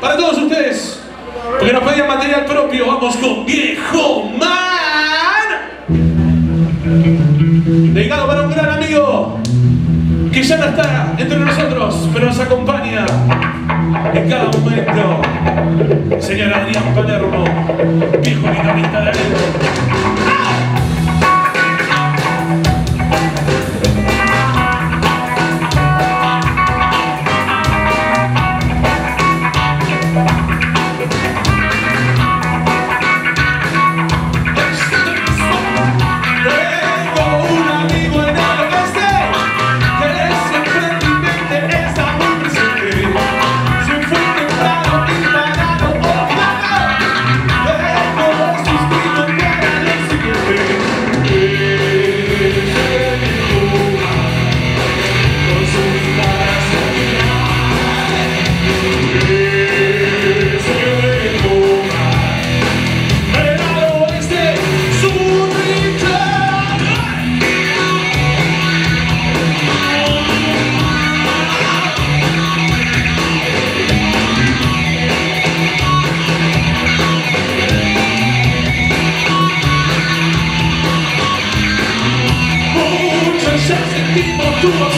Para todos ustedes. Porque nos pedían material propio. Vamos con Viejo Man. Dedicado para un gran amigo. Que ya no está entre nosotros. Pero nos acompaña. En cada momento. Señor Adrián Palermo. Viejo guitarrista de algo. do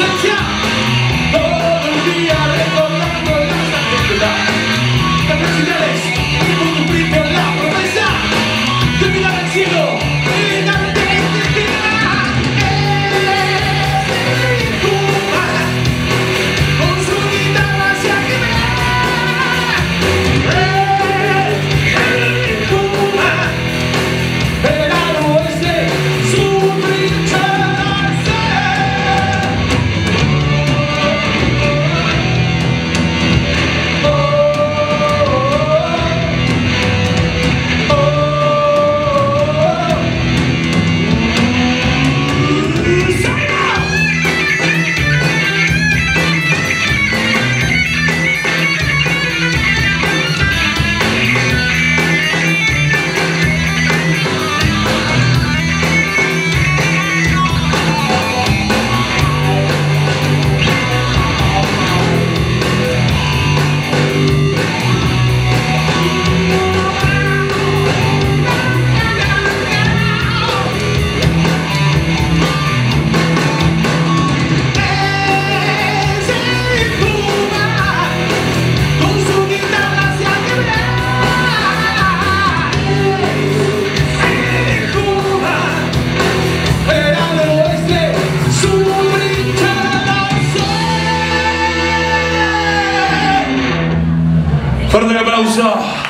감사합니다.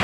어.